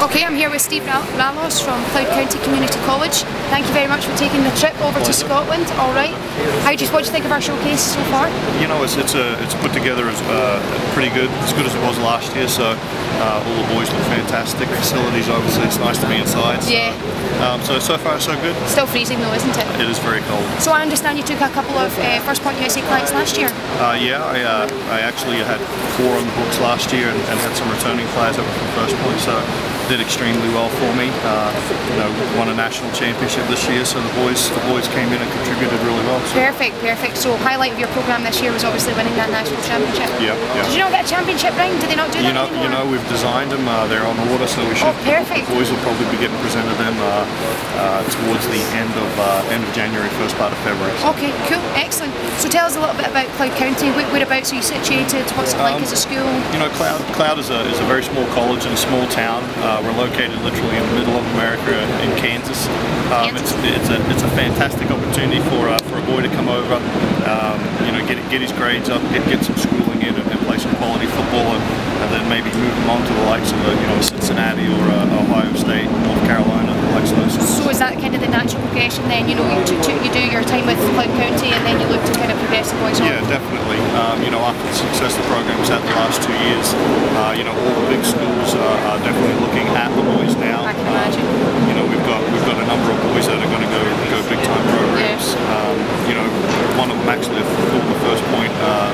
Okay, I'm here with Steve Ralos from Cloud County Community College. Thank you very much for taking the trip over to Scotland. All right. How do you, what do you think of our showcase so far? You know, it's it's a, it's put together as uh, pretty good, as good as it was last year. So uh, all the boys look fantastic. Facilities, obviously, it's nice to be inside. So, Yeah. Um, so so far so good. Still freezing though, isn't it? It is very cold. So I understand you took a couple of uh, First Point USA clients last year. Uh, yeah, I, uh, I actually had four on the books last year and, and had some returning players over from First Point, so did extremely well for me. Uh, you know, won a national championship this year, so the boys the boys came in and contributed really well. So, Perfect, perfect. So highlight of your program this year was obviously winning that national championship. Yeah, yeah. Did you not get a championship ring? Did they not do you that know, anymore? you know, we've designed them. Uh, they're on order, so we should. Oh, perfect. The boys will probably be getting presented them uh, uh, towards the end of uh, end of January, first part of February. So. Okay, cool, excellent. So tell us a little bit about Cloud County. Whereabouts are you situated? What's it like Um, as a school? You know, Cloud Cloud is a, is a very small college in a small town. Uh, we're located literally in the middle of America in Kansas. Um, It's, it's a it's a fantastic opportunity for uh, for a boy to come over. Um, you know, get get his grades up, get get some schooling in, and, play some quality football, and, and then maybe move him on to the likes of uh, you know Cincinnati or uh, Ohio State, North Carolina, the likes of those. So is that kind of the natural progression then? You know, you, you do your time with Cloud County and then you look to kind of progress the boys on? Yeah, definitely. You know, after the success the program's had the last two years, uh, you know, all the big schools are, are definitely looking at the boys now. I can imagine. Um, you know, we've got we've got a number of boys that are going to go go big time programs. Um, you know, one of them actually a former first point uh,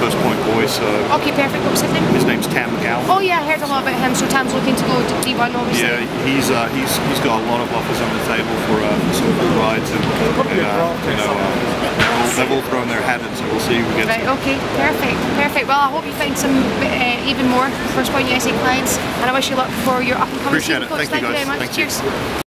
first point boy. So Okay, perfect. What was his name? his name's Tam McGowan. Oh yeah, I heard a lot about him. So Tam's looking to go to D1 obviously. Yeah, he's uh, he's he's got a lot of offers on the table for uh, some good rides, and, and uh, you know they've all- they've all thrown their hat in, so we'll see who gets. Right, okay, perfect, perfect. Well, I hope you find some uh, even more First Point USA clients and I wish you luck for your up and coming Appreciate season, it. coach. Thank you, very much. Thank you. Cheers.